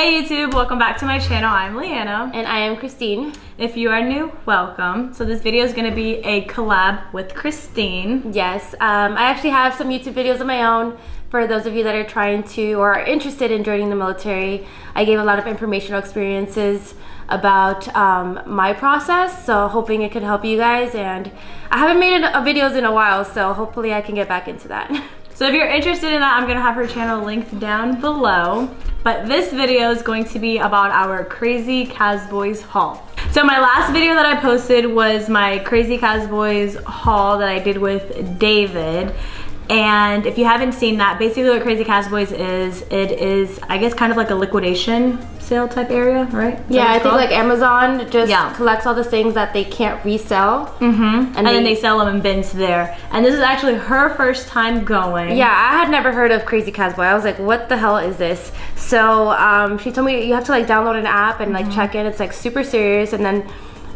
Hey YouTube, welcome back to my channel. I'm Leeanna. And I am Christine. If you are new, welcome. So this video is gonna be a collab with Christine. Yes, um, I actually have some YouTube videos of my own for those of you that are trying to or are interested in joining the military. I gave a lot of informational experiences about um, my process, so hoping it could help you guys. And I haven't made a, videos in a while, so hopefully I can get back into that. So if you're interested in that, I'm gonna have her channel linked down below. But this video is going to be about our Crazy Cazboys haul. So my last video that I posted was my Crazy Cazboys haul that I did with David. And if you haven't seen that, basically what Crazy Cazboys is, it is, I guess, kind of like a liquidation sale type area, right? Is yeah, I think like Amazon just yeah. collects all the things that they can't resell. Mm-hmm. And, and they, then they sell them in bins there. And this is actually her first time going. Yeah, I had never heard of Crazy Cazboy. I was like, what the hell is this? So um, she told me you have to like download an app and like mm-hmm. check in. It's like super serious. And then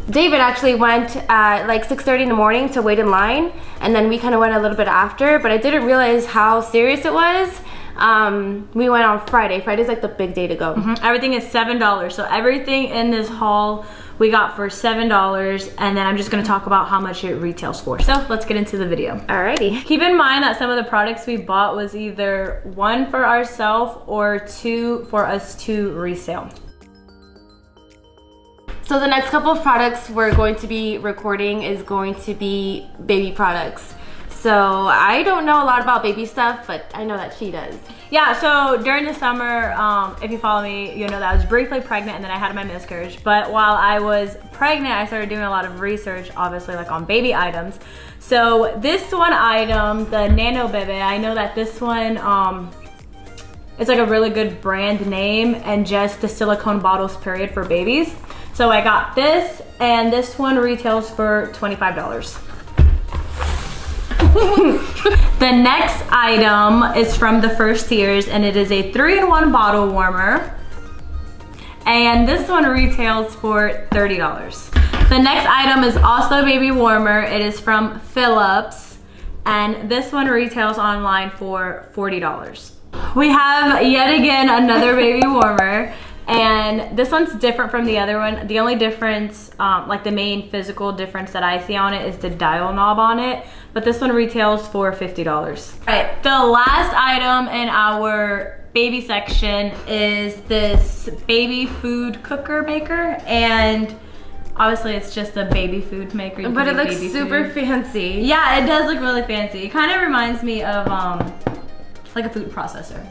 David actually went at like 6.30 in the morning to wait in line and then we kind of went a little bit after but I didn't realize how serious it was. Um, we went on Friday. Friday's like the big day to go. Mm -hmm. Everything is $7. So everything in this haul we got for $7 and then I'm just gonna talk about how much it retails for. So let's get into the video. Alrighty. Keep in mind that some of the products we bought was either one for ourselves or two for us to resale. So the next couple of products we're going to be recording is going to be baby products. So I don't know a lot about baby stuff, but I know that she does. Yeah, so during the summer, um, if you follow me, you know that I was briefly pregnant and then I had my miscarriage. But while I was pregnant, I started doing a lot of research, obviously like on baby items. So this one item, the Nano Bebe, I know that this one, um, it's like a really good brand name and just the silicone bottles period for babies. So I got this and this one retails for $25. the next item is from the First Years and it is a three-in-one bottle warmer. And this one retails for $30. The next item is also a baby warmer. It is from Philips and this one retails online for $40. We have yet again another baby warmer. And this one's different from the other one. The only difference, um, like the main physical difference that I see on it is the dial knob on it. But this one retails for $50. All right, the last item in our baby section is this baby food cooker maker. And obviously it's just a baby food maker. You but it looks super food. fancy. Yeah, it does look really fancy. It kind of reminds me of um, like a food processor.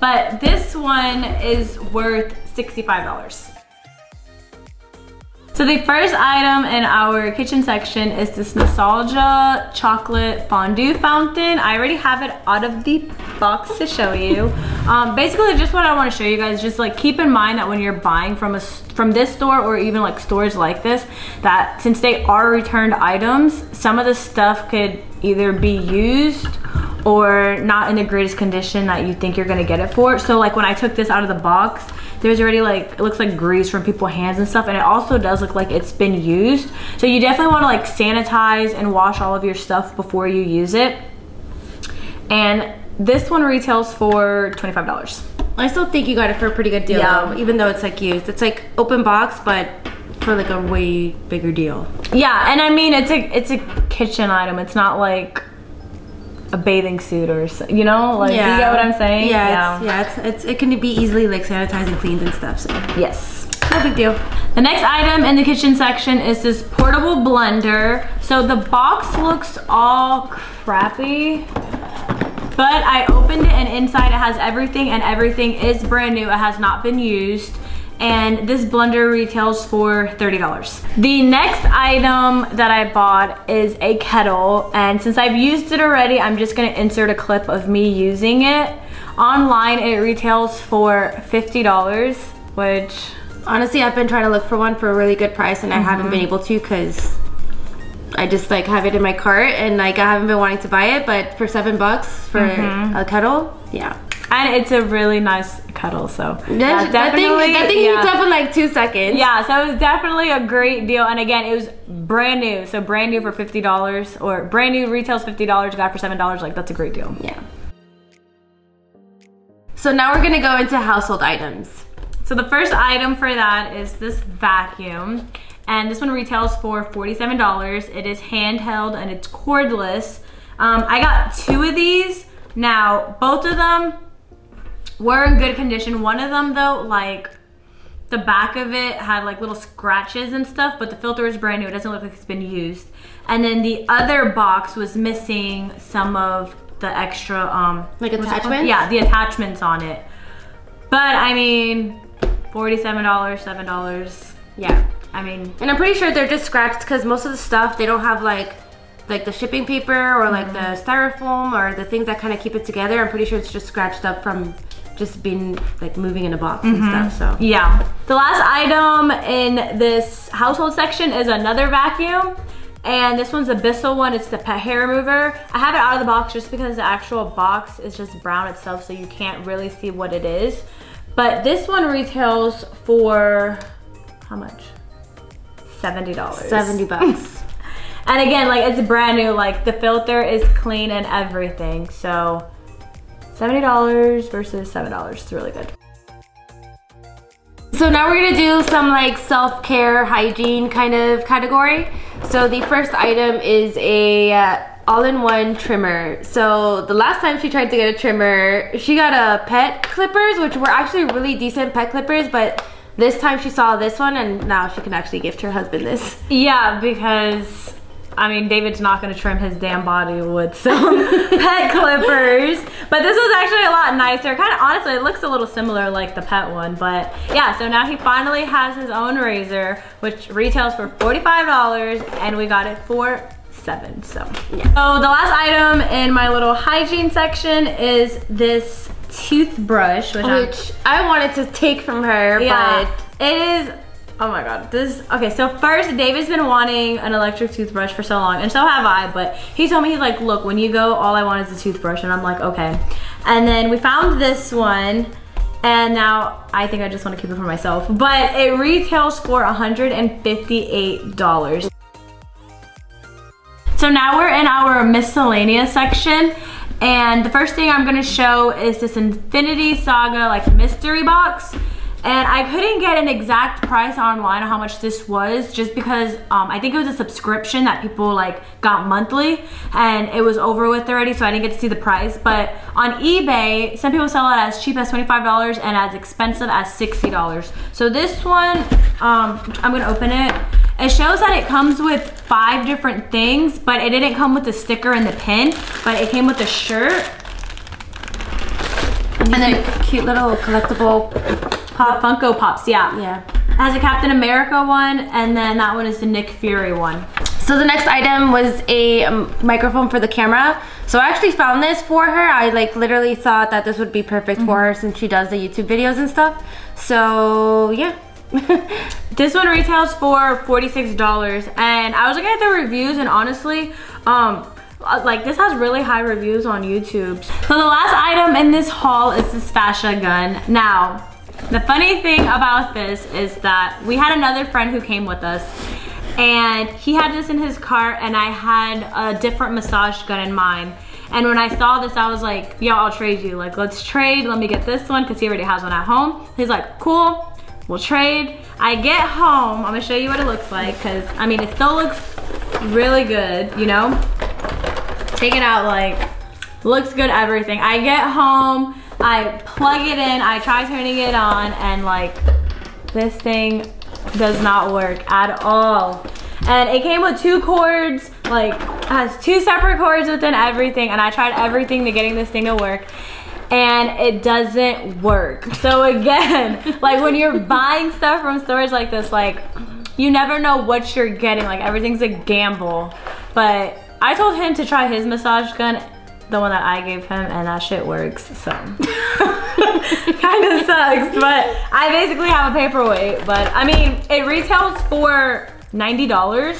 But this one is worth $65. So the first item in our kitchen section is this Nostalgia Chocolate Fondue Fountain. I already have it out of the box to show you. Um, basically, just what I want to show you guys, just like keep in mind that when you're buying from a from this store or even like stores like this, that since they are returned items, some of the stuff could either be used or not in the greatest condition that you think you're gonna get it for. So like when I took this out of the box, there's already like, it looks like grease from people's hands and stuff. And it also does look like it's been used. So you definitely wanna like sanitize and wash all of your stuff before you use it. And this one retails for $25. I still think you got it for a pretty good deal yeah. though, even though it's like used. It's like open box, but for like a way bigger deal. Yeah, and I mean, it's a, it's a kitchen item. It's not like a bathing suit or you know like yeah. you get what i'm saying? Yeah yeah. it's, yeah it's, it's, it can be easily like sanitized and cleaned and stuff so. Yes. No big deal. The next item in the kitchen section is this portable blender. So the box looks all crappy but i opened it and inside it has everything and everything is brand new. It has not been used and this blender retails for $30. The next item that I bought is a kettle and since I've used it already, I'm just gonna insert a clip of me using it. Online, it retails for $50, which... Honestly, I've been trying to look for one for a really good price and mm -hmm. I haven't been mm-hmm. able to because I just like have it in my cart and like I haven't been wanting to buy it, but for seven bucks for mm -hmm. a kettle, yeah. And it's a really nice kettle, so yeah, definitely. That thing, that thing yeah. up in like two seconds. Yeah, so it was definitely a great deal. And again, it was brand new, so brand new for fifty dollars, or brand new retails fifty dollars, got for seven dollars. Like that's a great deal. Yeah. So now we're gonna go into household items. So the first item for that is this vacuum. And this one retails for $47. It is handheld and it's cordless. Um, I got two of these. Now, both of them were in good condition. One of them though, like the back of it had like little scratches and stuff, but the filter is brand new. It doesn't look like it's been used. And then the other box was missing some of the extra, um, Like what's it called? attachments? Yeah, the attachments on it. But I mean, $47, $7. Yeah. I mean, And I'm pretty sure they're just scratched because most of the stuff they don't have like like the shipping paper or like the styrofoam or the things that kind of keep it together. I'm pretty sure it's just scratched up from just been like moving in a box and mm-hmm. stuff. So Yeah. The last item in this household section is another vacuum. And this one's a Bissell one. It's the pet hair remover. I have it out of the box just because the actual box is just brown itself, so you can't really see what it is. But this one retails for how much? $70. 70 bucks. And again, like it's brand new. Like the filter is clean and everything. So $70 versus $7. It's really good. So now we're gonna do some like self-care hygiene kind of category. So the first item is a uh, all-in-one trimmer. So the last time she tried to get a trimmer, she got a pet clippers, which were actually really decent pet clippers, but this time she saw this one and now she can actually gift her husband this. Yeah, because I mean, David's not gonna trim his damn body with some pet clippers. But this was actually a lot nicer. Kind of honestly, it looks a little similar like the pet one. But yeah, so now he finally has his own razor, which retails for $45 and we got it for seven, so. Yeah. So the last item in my little hygiene section is this toothbrush, which, Which I wanted to take from her, yeah, it is. Oh my god, this. Okay, so first, David's been wanting an electric toothbrush for so long, and so have I. But he told me he's like, look, when you go, all I want is a toothbrush, and I'm like, okay. And then we found this one, and now I think I just want to keep it for myself. But it retails for $158. So now we're in our miscellaneous section. And the first thing I'm gonna show is this Infinity Saga like mystery box. And I couldn't get an exact price online on how much this was just because um, I think it was a subscription that people like got monthly and it was over with already so I didn't get to see the price. But on eBay, some people sell it as cheap as $25 and as expensive as $60. So this one, um, I'm gonna open it. It shows that it comes with five different things, but it didn't come with the sticker and the pin, but it came with the shirt. And then cute little collectible Pop Funko Pops, yeah. Yeah. It has a Captain America one, and then that one is the Nick Fury one. So the next item was a um, microphone for the camera. So I actually found this for her. I like literally thought that this would be perfect for her since she does the YouTube videos and stuff. So yeah. This one retails for $46, and I was looking at the reviews, and honestly, um, like this has really high reviews on YouTube. So the last item in this haul is this fascia gun. Now, the funny thing about this is that we had another friend who came with us, and he had this in his cart, and I had a different massage gun in mine. And when I saw this, I was like, yo, I'll trade you. Like, let's trade. Let me get this one because he already has one at home. He's like, cool, we'll trade. I get home. I'm gonna show you what it looks like because, I mean, it still looks really good, you know? Take it out, like, looks good, everything. I get home, I plug it in, I try turning it on, and like, this thing does not work at all. And it came with two cords, like has two separate cords within everything. And I tried everything to getting this thing to work and it doesn't work. So again, like when you're buying stuff from stores like this, like you never know what you're getting. Like everything's a gamble. But I told him to try his massage gun, the one that I gave him, and that shit works. So kind of sucks. But I basically have a paperweight. But I mean, it retails for $90.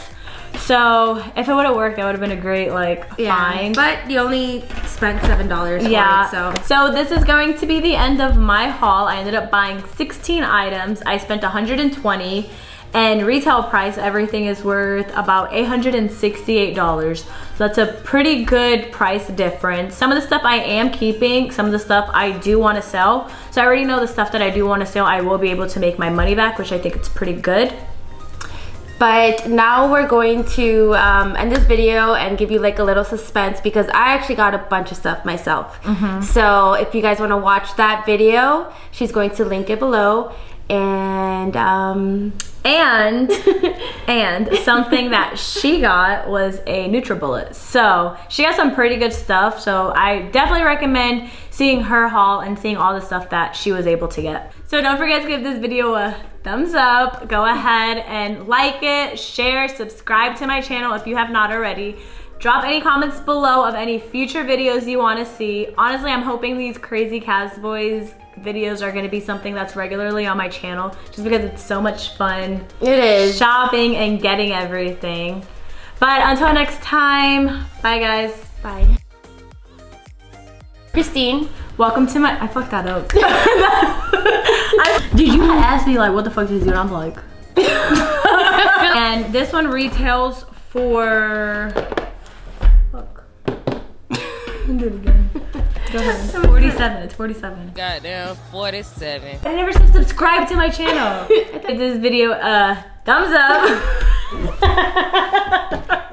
So if it would have worked, that would have been a great like find. But you only spent seven dollars Yeah. it, so so this is going to be the end of my haul. I ended up buying 16 items. I spent 120 and retail price everything is worth about $868 so that's a pretty good price difference some of the stuff I am keeping some of the stuff I do want to sell so I already know the stuff that I do want to sell I will be able to make my money back which I think it's pretty good but now we're going to um, end this video and give you like a little suspense because I actually got a bunch of stuff myself. Mm-hmm. So if you guys want to watch that video, she's going to link it below. And um, and and something that she got was a NutriBullet. So she got some pretty good stuff. So I definitely recommend seeing her haul and seeing all the stuff that she was able to get. So don't forget to give this video a thumbs up. Go ahead and like it, share, subscribe to my channel if you have not already. Drop any comments below of any future videos you want to see. Honestly, I'm hoping these crazy Boys videos are going to be something that's regularly on my channel just because it's so much fun. It is. Shopping and getting everything. But until next time, bye guys. Bye. Christine. Welcome to my, I fucked that up. I, dude, you had asked me like, what the fuck is it? I'm like. and this one retails for, fuck. do it again. Go ahead. 47, it's 47. Goddamn 47. I never said subscribe to my channel. I Give this video a thumbs up.